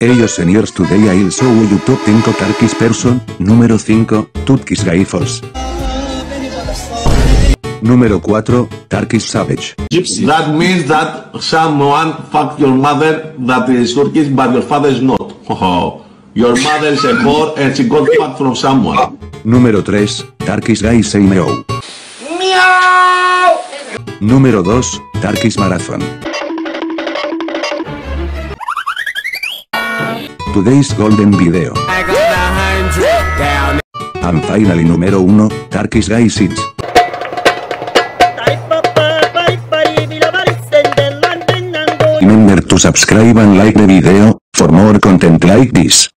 Ellos seniors today I'll show you top 5 Turkish person, número 5, Turkish Gaifos. Número 4, Turkish Savage. That means that someone fucked your mother that is Turkish but your father is not. Oh, your mother is a whore and she got fucked from someone. Número 3, Turkish Guy Say Meow. Número 2, Turkish Marathon. Today's Golden Video. And finally número 1, Turkish Guy Sits. Remember to subscribe and like the video, for more content like this.